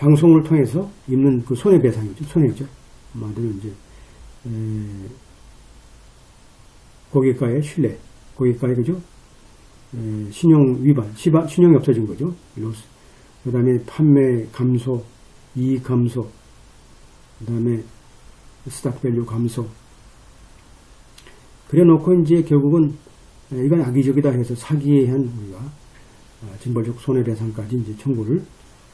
방송을 통해서 입는 그 손해배상이죠. 손해죠. 한마디로 이제, 에, 고객과의 신뢰, 고객과의 그죠? 에, 신용 위반, 시바, 신용이 없어진 거죠. loss. 그 다음에 판매 감소, 이익 감소, 그 다음에 stock value 감소. 그래 놓고 이제 결국은 이건 악의적이다 해서 사기에 한 우리가 어, 징벌적 손해배상까지 이제 청구를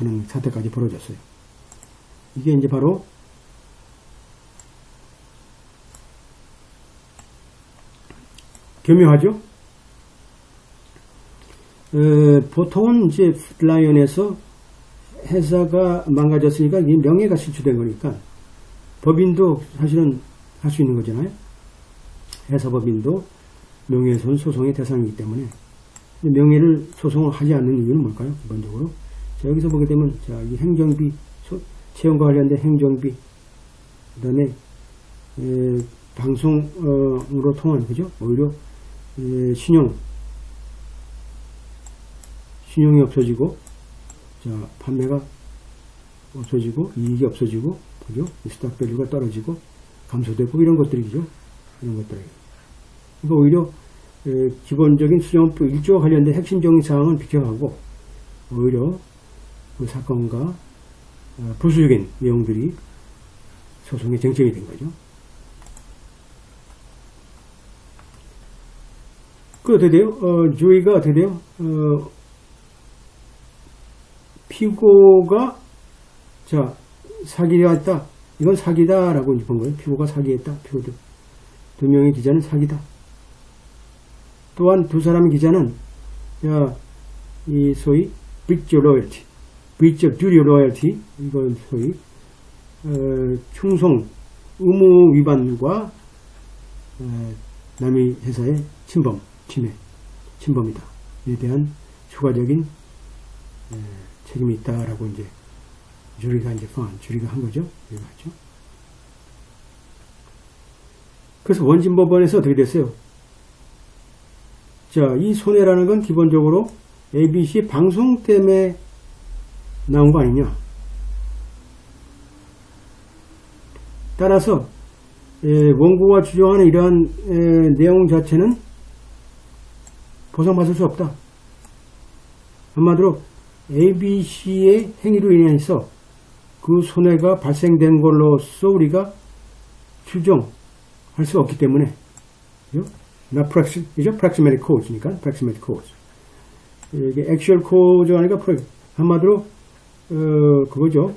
하는 사태까지 벌어졌어요. 이게 이제 바로 교묘하죠? 어, 보통은 이제 푸드라이언에서 회사가 망가졌으니까 명예가 실추된 거니까 법인도 사실은 할 수 있는 거잖아요. 회사 법인도 명예훼손 소송의 대상이기 때문에 명예를 소송을 하지 않는 이유는 뭘까요? 기본적으로 자, 여기서 보게 되면 자, 이 행정비 채용과 관련된 행정비 그 다음에 방송으로 통한 그죠? 오히려 에, 신용 신용이 없어지고 자 판매가 없어지고 이익이 없어지고 그죠? stock value가 떨어지고 감소되고 이런 것들이죠. 이런 것들. 그러니까 오히려 에, 기본적인 수정헌법 1조와 관련된 핵심적인 사항은 비켜가고 오히려 그 사건과 어, 부수적인 내용들이 소송의 쟁점이 된 거죠. 그 어떻게 돼요? 어, 주의가 어떻게 돼요? 어, 피고가 자 사기가 했다. 이건 사기다라고 본 거예요. 피고가 사기했다. 피고들 두 명의 기자는 사기다. 또한 두 사람의 기자는 야, 이 소위 breach duty of loyalty 이건 소위 어, 충성 의무 위반과 어, 남의 회사의 침범, 침해, 침범이다. 에 대한 추가적인 에, 책임이 있다라고 이제 주리가 이제 판, 주리가 한 거죠. 맞죠? 그래서 원진법원에서 어떻게 됐어요? 자, 이 손해라는 건 기본적으로 ABC 방송 때문에 나온 거 아니냐. 따라서 에, 원고가 주장하는 이러한 에, 내용 자체는 보상받을 수 없다. 한마디로 ABC의 행위로 인해서 그 손해가 발생된 걸로써 우리가 추정할 수 없기 때문에 나 프렉시, 이죠? proximate cause니까 proximate cause 이게 actual cause가 아니라 한마디로 어, 그거죠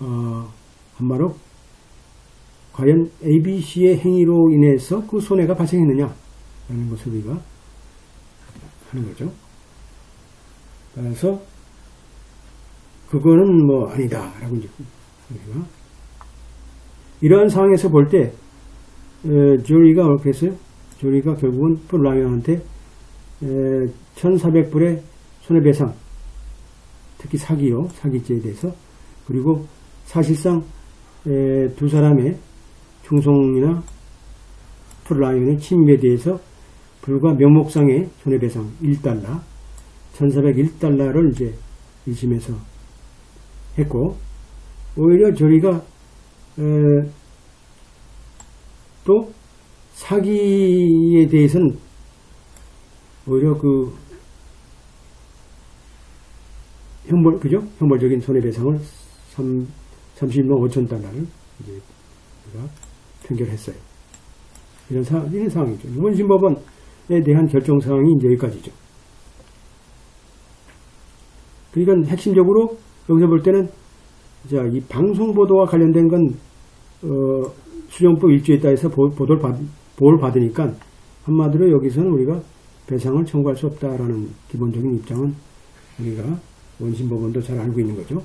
어, 한마디로 과연 ABC의 행위로 인해서 그 손해가 발생했느냐 라는 것을 우리가 하는 거죠 그래서 그거는 뭐 아니다 라고 이제 우리가 이러한 상황에서 볼 때 조리가 어떻게 했어요? 조리가 결국은 폴라이언한테 1400불의 손해배상 특히 사기요 사기죄에 대해서. 그리고 사실상 두 사람의 충성이나 폴라이언의 침입에 대해서 불과 명목상의 손해배상 1달러 1401달러를 이제 1심에서 했고 오히려 저희가 또 사기에 대해서는 오히려 그 형벌 그죠? 형벌적인 손해배상을 3, 31만 5천 달러를 이제 우리가 판결했어요. 이런 사 이런 상황이죠. 원심법원에 대한 결정 사항이 이제 여기까지죠. 그러니까 핵심적으로 여기서 볼 때는 자, 이 방송 보도와 관련된 건 어, 수정법 일주에 따라서 보도를 받, 보호를 받으니까 한마디로 여기서는 우리가 배상을 청구할 수 없다라는 기본적인 입장은 우리가 원심법원도 잘 알고 있는 거죠.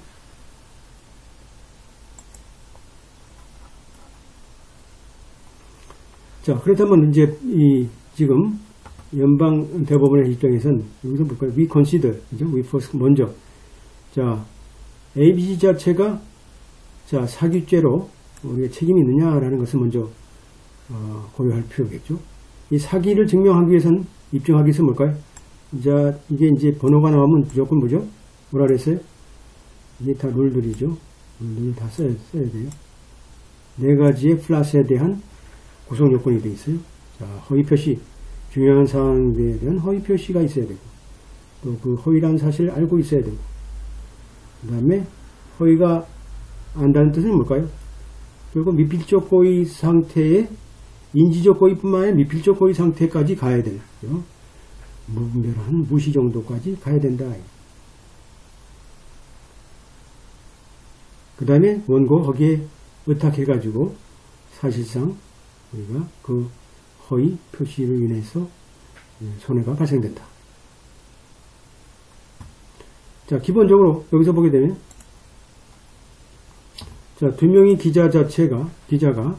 자, 그렇다면 이제 이 지금 연방 대법원의 입장에서는 여기서 볼까요? We consider, 이제 we first 먼저 자 ABC 자체가 자 사기죄로 우리가 책임이 있느냐라는 것을 먼저 어, 고려할 필요겠죠. 이 사기를 증명하기 위해서는 입증하기 위해서 뭘까요? 자 이게 이제 번호가 나오면 무조건 뭐죠? 뭐라 그랬어요? 이게 다 룰들이죠. 룰을 다 써야, 써야 돼요. 네 가지의 플러스에 대한 구성 요건이 되어 있어요. 자, 허위 표시, 중요한 사항에 대한 허위 표시가 있어야 되고, 또 그 허위라는 사실을 알고 있어야 되고, 그 다음에 허위가 안다는 뜻은 뭘까요? 결국 미필적 고의 상태에 인지적 고의뿐만 아니라 미필적 고의 상태까지 가야 돼요. 무분별한 무시 정도까지 가야 된다. 그 다음에 원고 거기에 의탁해가지고 사실상 우리가 그 허위 표시로 인해서 손해가 발생된다. 자, 기본적으로 여기서 보게 되면 자, 두 명의 기자 자체가 기자가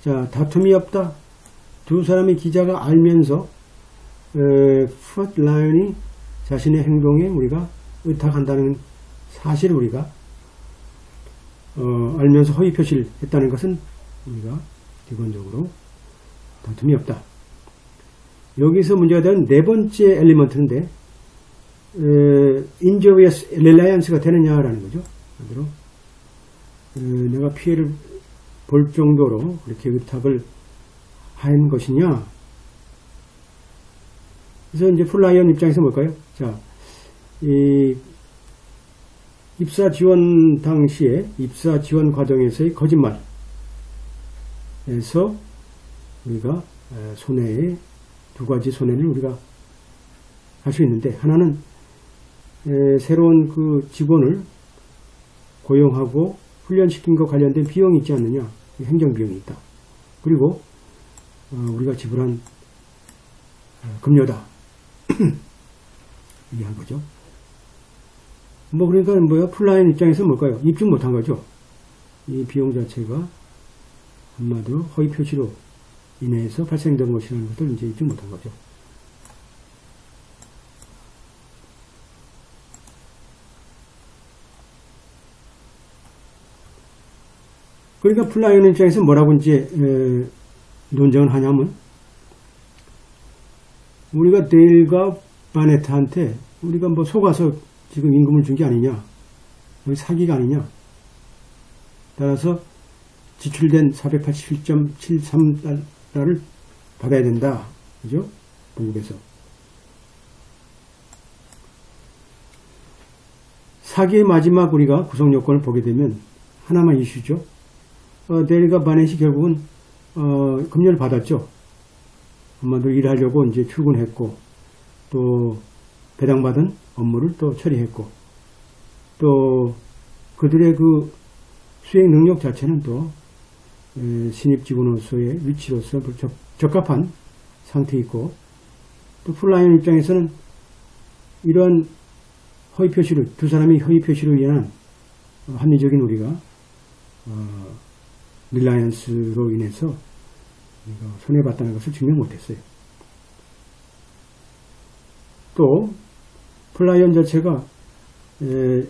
자, 다툼이 없다. 두 사람의 기자가 알면서 프로라이언이 자신의 행동에 우리가 의탁한다는 사실을 우리가 어, 알면서 허위 표시를 했다는 것은 우리가 기본적으로 다툼이 없다. 여기서 문제가 되는 네 번째 element인데 injurious reliance가 되느냐라는 거죠. 반대로 어, 내가 피해를 볼 정도로 그렇게 의탁을 한 것이냐 그래서 이제 Food Lion 입장에서 뭘까요? 자, 이 입사 지원 당시에 입사 지원 과정에서의 거짓말에서 우리가 손해의 두 가지 손해를 우리가 할 수 있는데 하나는 새로운 그 직원을 고용하고 훈련시킨 것 관련된 비용이 있지 않느냐 행정비용이 있다. 그리고 어, 우리가 지불한 어, 급료다. 이해한 거죠. 뭐 그러니까 뭐야 플라인 입장에서 뭘까요? 입증 못한 거죠. 이 비용 자체가 한마디로 허위 표시로 인해서 발생된 것이라는 것을 이제 입증 못한 거죠. 그러니까 Food Lion 입장에서 뭐라고 이제 에, 논쟁을 하냐면 우리가 데일과 바네트한테 우리가 뭐 속아서 지금 임금을 준 게 아니냐? 사기가 아니냐? 따라서 지출된 487.73달러를 받아야 된다. 그죠? 동국에서. 사기의 마지막 우리가 구성 요건을 보게 되면 하나만 이슈죠. 어, 데일과 바넷이 결국은 어, 금년을 받았죠. 엄마도 일하려고 이제 출근했고 또 배당받은 업무를 또 처리했고 또 그들의 그 수행 능력 자체는 또 신입 직원으로서의 위치로서 적, 적합한 상태에 있고 또 Food Lion 입장에서는 이러한 허위 표시를 두 사람이 허위 표시로 인한 합리적인 우리가 어, reliance로 인해서 손해봤다는 것을 증명 못했어요. 또 Food Lion 자체가 에,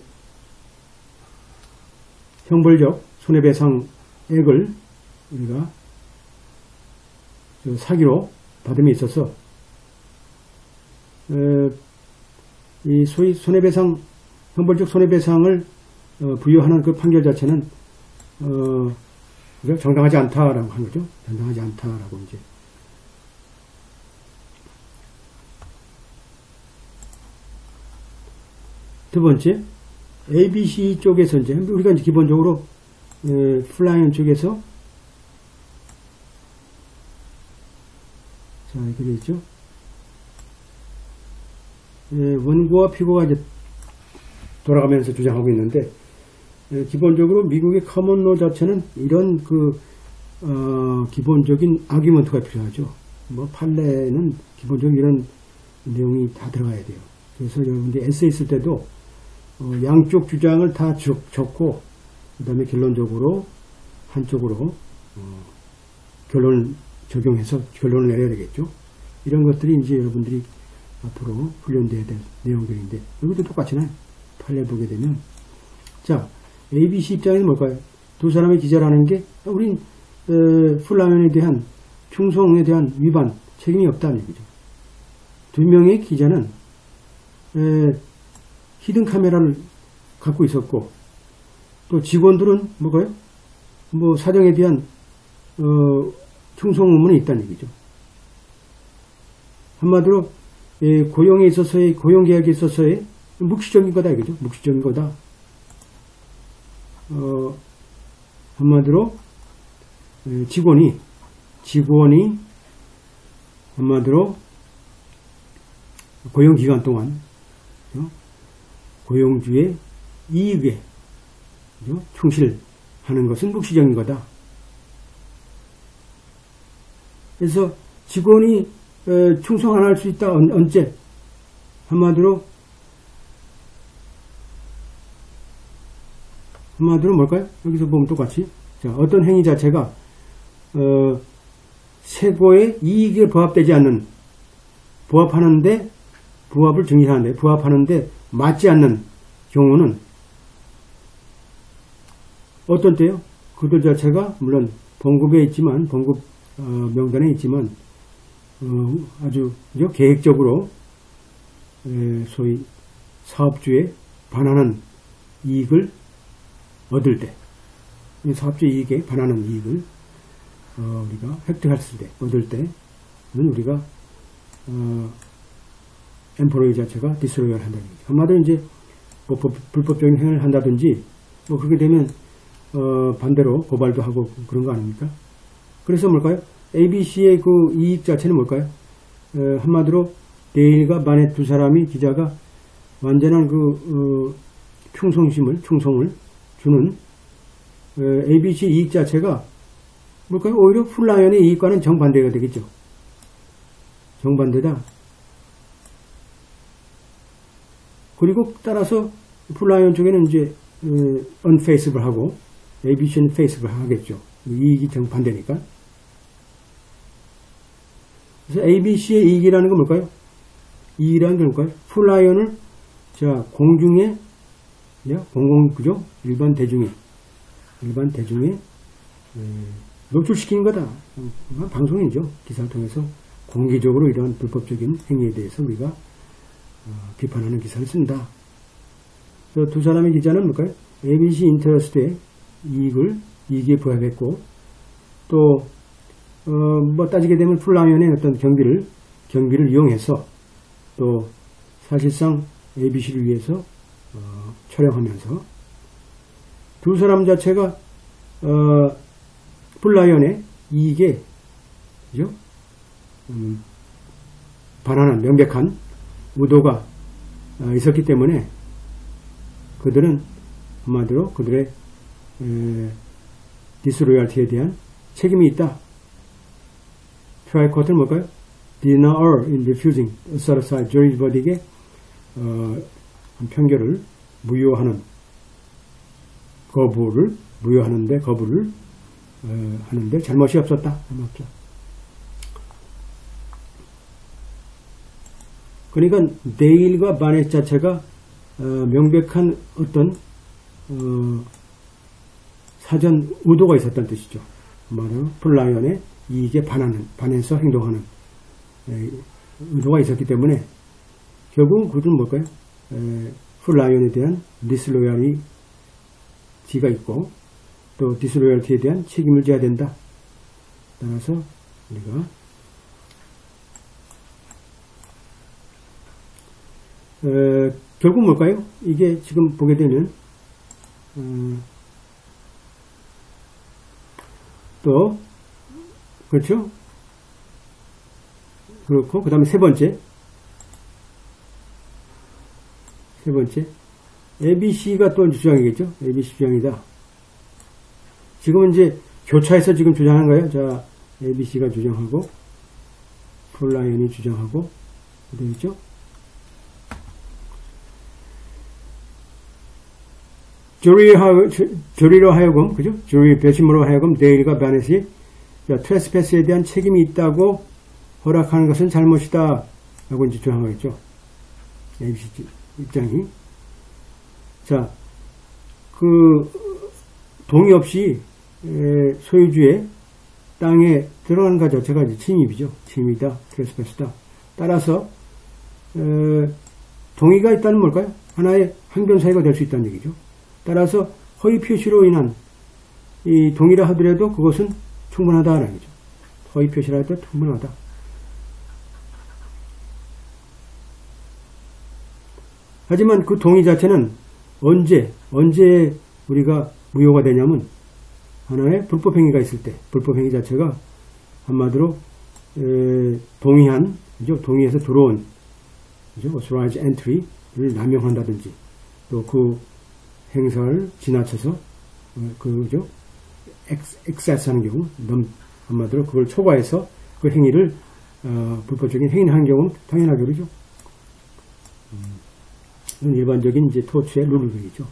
형벌적 손해배상액을 우리가 사기로 받음에 있어서 에, 이 소위 손해배상 형벌적 손해배상을 어, 부여하는 그 판결 자체는 어, 정당하지 않다라고 한 거죠. 정당하지 않다라고 이제. 두 번째, ABC 쪽에서 이제 우리가 이제 기본적으로 에, Food Lion 쪽에서 자 이렇게 있죠. 에, 원고와 피고가 이제 돌아가면서 주장하고 있는데 예, 기본적으로 미국의 커먼로 자체는 이런 그 어, 기본적인 아규먼트가 필요하죠. 뭐 판례는 기본적인 이런 내용이 다 들어가야 돼요. 그래서 여러분들이 에세이 쓸 때도 어, 양쪽 주장을 다 적, 적고 그 다음에 결론적으로 한쪽으로 어, 결론 적용해서 결론을 내려야 되겠죠. 이런 것들이 이제 여러분들이 앞으로 훈련돼야 될 내용들인데 여기도 똑같이네. 판례 보게 되면 자 ABC 입장에서 뭘까요? 두 사람의 기자라는 게 우린 어, 플라면에 대한 충성에 대한 위반 책임이 없다는 얘기죠. 두 명의 기자는 에, 히든 카메라를 갖고 있었고 또 직원들은 뭐가요? 뭐 사정에 대한 어, 충성 의무는 있다는 얘기죠. 한마디로 예, 고용에 있어서의 고용 계약에 있어서의 묵시적인 거다 이거죠. 묵시적인 거다. 어, 한마디로 예, 직원이 직원이 한마디로 고용 기간 동안 어, 고용주의 이익에 어, 충실하는 것은 묵시적인 거다. 그래서 직원이 충성 안 할 수 있다. 언제? 한마디로 한마디로 뭘까요? 여기서 보면 똑같이 자, 어떤 행위 자체가 어, 최고의 이익에 부합되지 않는 부합하는데 부합을 증진하는데 부합하는데 맞지 않는 경우는 어떤 때요? 그들 자체가 물론 봉급에 있지만 봉급 어, 명단에 있지만 어, 아주 그죠? 계획적으로 에, 소위 사업주에 반하는 이익을 얻을 때 사업주 이익에 반하는 이익을 어, 우리가 획득했을 때 얻을 때는 우리가 어, 엠포로이 자체가 한다는 얘기죠. 한마디로 이제 뭐 불법적인 행위를 한다든지 뭐 그렇게 되면 어, 반대로 고발도 하고 그런 거 아닙니까? 그래서 뭘까요? ABC의 그 이익 자체는 뭘까요? 어, 한마디로 데일과 바넷 두 사람이 기자가 완전한 그 어, 충성심을 충성을 주는 어, ABC 이익 자체가 뭘까요? 오히려 풀라이언의 이익과는 정반대가 되겠죠. 정반대다. 그리고 따라서 풀라이언 쪽에는 이제 어, unfaceable하고 ABC는 faceable 하겠죠. 이익이 정반대니까. 그래서 ABC의 이익이라는 건 뭘까요? 이익이라는 게 뭘까요? 풀라이언을 자 공중에 공공 그죠? 일반 대중에 일반 대중에 노출시키는 거다. 방송이죠. 기사를 통해서 공개적으로 이러한 불법적인 행위에 대해서 우리가 어, 비판하는 기사를 쓴다. 두 사람의 기자는 뭘까요? ABC 인터스트의 이익을 이익에 부합했고 또 어, 뭐 따지게 되면 풀라면의 어떤 경비를 경비를 이용해서 또 사실상 ABC를 위해서 어, 촬영하면서 두 사람 자체가 어, 풀라이언의 이익에 그죠? 음, 반하는 명백한 의도가 어, 있었기 때문에 그들은 한마디로 그들의 에, 디스로얄티에 대한 책임이 있다. trial court는 뭘까요? denial in refusing set aside jury's verdict에 어, 판결을 무효하는 거부를 무효하는데 거부를 어, 하는데 잘못이 없었다. 잘못 없 그러니까 데일과 바넷 자체가 어, 명백한 어떤 어, 사전 의도가 있었다는 뜻이죠. 말하면 Food Lion의 이익에 반하는, 반해서 행동하는 에, 의도가 있었기 때문에 결국은 그것은 뭘까요? 에, Food Lion에 대한 disloyalty가 있고 또 disloyalty에 대한 책임을 져야 된다. 따라서 우리가 어, 결국 뭘까요? 이게 지금 보게 되면 음, 또 그렇죠? 그렇고 그 다음에 세 번째 세 번째 ABC가 또 주장이겠죠? ABC 주장이다. 지금은 이제 교차해서 지금 주장한 거예요. 자, ABC가 주장하고, 폴라이언이 주장하고, 되겠죠? 조리로 하여금, 그죠? 조리 배심으로 하여금 데일과 바넷이 트레스패스에 대한 책임이 있다고 허락하는 것은 잘못이다. 라고 이제 주장한 거겠죠. ABC 입장이. 자, 그, 동의 없이 소유주의 땅에 들어가는 것 자체가 이제 침입이죠. 침입이다. 트레스패스다. 따라서, 동의가 있다는 뭘까요? 하나의 항변 사유가 될 수 있다는 얘기죠. 따라서 허위 표시로 인한 이 동의라 하더라도 그것은 충분하다는 얘기죠. 허위 표시라 해도 충분하다. 하지만 그 동의 자체는 언제, 언제 우리가 무효가 되냐면 하나의 불법행위가 있을 때, 불법행위 자체가 한마디로 에, 동의한, 그죠? 동의해서 들어온, 그죠? authorized entry를 남용한다든지, 또 그 행사를 지나쳐서, 어, 그죠? excess 하는 경우, 넘, 한마디로 그걸 초과해서 그 행위를, 어, 불법적인 행위를 하는 경우는 당연하게 그러죠. 음, 일반적인 이제 토치의 룰들이죠.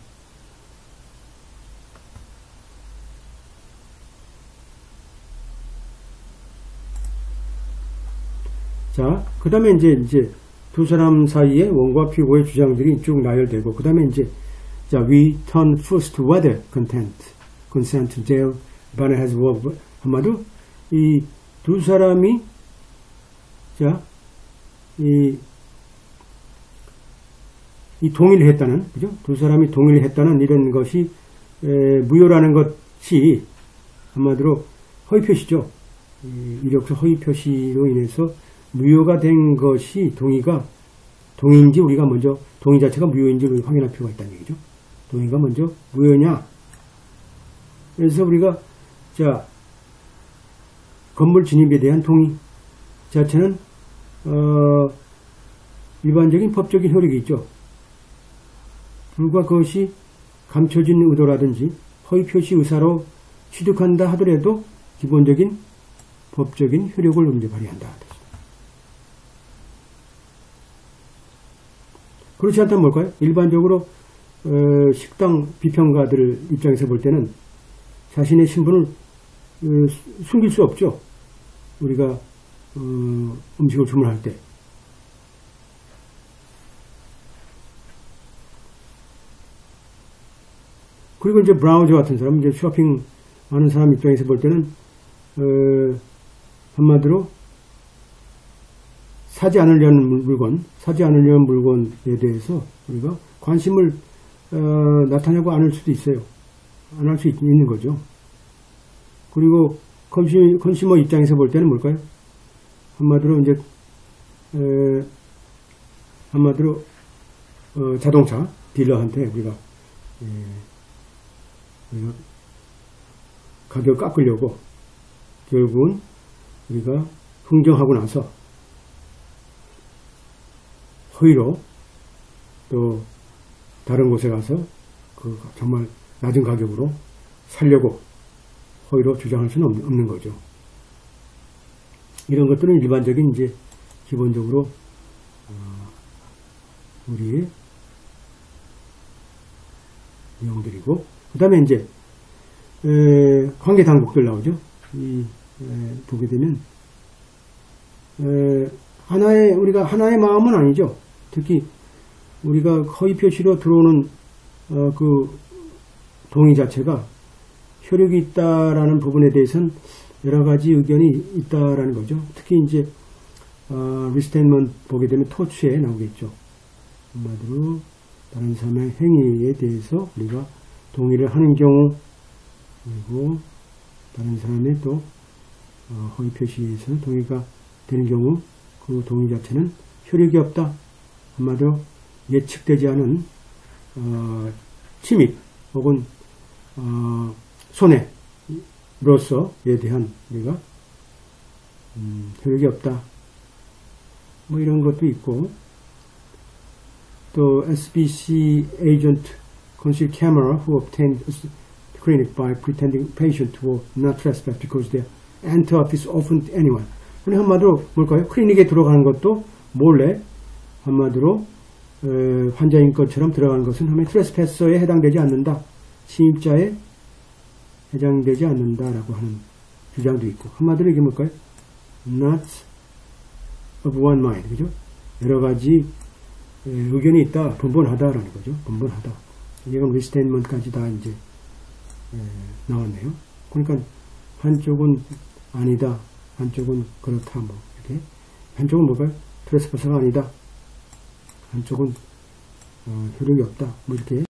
자, 그 다음에 이제, 이제, 두 사람 사이에 원과 피고의 주장들이 쭉 나열되고, 그 다음에 이제, 자, we turn first to whether consent to jail, worked. 한마디로, 이 두 사람이, 자, 이, 이 동의를 했다는, 그죠? 두 사람이 동의를 했다는 이런 것이, 에, 무효라는 것이, 한마디로 허위 표시죠. 이력서 허위 표시로 인해서 무효가 된 것이 동의가 동의인지 우리가 먼저 동의 자체가 무효인지 를 확인할 필요가 있다는 얘기죠. 동의가 먼저 무효냐? 그래서 우리가 자 건물 진입에 대한 동의 자체는 어, 일반적인 법적인 효력이 있죠. 불과 그것이 감춰진 의도라든지 허위 표시 의사로 취득한다 하더라도 기본적인 법적인 효력을 언제 발휘한다. 그렇지 않다면 뭘까요? 일반적으로 어, 식당 비평가들 입장에서 볼 때는 자신의 신분을 어, 숨길 수 없죠. 우리가 어, 음식을 주문할 때. 그리고 이제 브라우저 같은 사람, 이제 쇼핑 하는 사람 입장에서 볼 때는 어, 한마디로 사지 않으려는 물건, 사지 않으려는 물건에 대해서 우리가 관심을 어, 나타내고 않을 수도 있어요. 안 할 수 있는 거죠. 그리고 컨슈, 컨슈머 입장에서 볼 때는 뭘까요? 한마디로 이제 에, 한마디로 어, 자동차 딜러한테 우리가 에, 우리가 가격 깎으려고 결국은 우리가 흥정하고 나서 허위로 또 다른 곳에 가서 그 정말 낮은 가격으로 살려고 허위로 주장할 수는 없는 거죠. 이런 것들은 일반적인 이제 기본적으로 어, 우리의 내용들이고 그 다음에 이제 관계 당국들 나오죠. 이 에, 보게 되면 에, 하나의 우리가 하나의 마음은 아니죠. 특히 우리가 허위 표시로 들어오는 어, 그 동의 자체가 효력이 있다라는 부분에 대해서는 여러 가지 의견이 있다라는 거죠. 특히 이제 어, 리스테인먼 보게 되면 토치에 나오겠죠. 한마디로 다른 사람의 행위에 대해서 우리가 동의를 하는 경우 그리고 다른 사람의 또 어, 허위 표시에서 동의가 되는 경우 그 동의 자체는 효력이 없다. 한마디로 예측되지 않은 어, 침입 혹은 어, 손해로서에 대한 우리가 음, 효력이 없다. 뭐 이런 것도 있고 또 SBC agent concealed camera who obtained clinic by pretending patient were not trespass because they enter office to anyone. 우리 한마디로 뭘까요? 클리닉에 들어가는 것도 몰래 한마디로 에, 환자인 것처럼 들어가는 것은 하나의 트레스패서에 해당되지 않는다. 침입자에 해당되지 않는다라고 하는 주장도 있고 한마디로 이게 뭘까요? Not of one mind, 그죠? 여러 가지 에, 의견이 있다, 분분하다라는 거죠. 분분하다. 이건 리스테인먼트까지 다 이제 에, 나왔네요. 그러니까 한쪽은 아니다, 한쪽은 그렇다 뭐 이렇게 한쪽은 뭐가요? 트레스퍼서가 아니다. 한쪽은 어, 효력이 없다. 뭐 이렇게